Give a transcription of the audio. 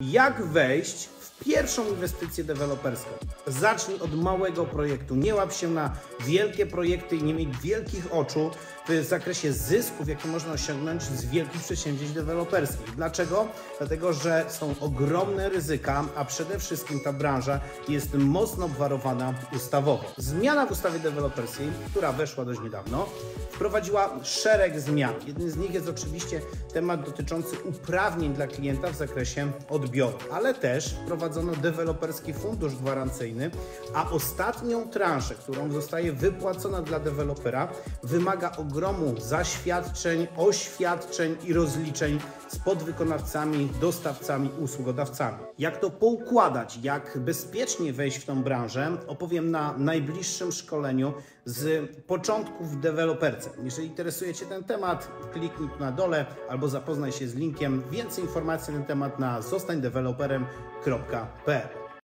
Jak wejść w pierwszą inwestycję deweloperską? Zacznij od małego projektu. Nie łap się na wielkie projekty i nie miej wielkich oczu w zakresie zysków, jakie można osiągnąć z wielkich przedsięwzięć deweloperskich. Dlaczego? Dlatego, że są ogromne ryzyka, a przede wszystkim ta branża jest mocno obwarowana ustawowo. Zmiana w ustawie deweloperskiej, która weszła dość niedawno, wprowadziła szereg zmian. Jednym z nich jest oczywiście temat dotyczący uprawnień dla klienta w zakresie odbioru, ale też wprowadzono deweloperski fundusz gwarancyjny, a ostatnią transzę, którą zostaje wypłacona dla dewelopera, wymaga ogromu zaświadczeń, oświadczeń i rozliczeń z podwykonawcami, dostawcami, usługodawcami. Jak to poukładać, jak bezpiecznie wejść w tą branżę, opowiem na najbliższym szkoleniu z początków w deweloperce. Jeżeli interesuje Cię ten temat, kliknij tu na dole albo zapoznaj się z linkiem. Więcej informacji na ten temat na zostańdeweloperem.pl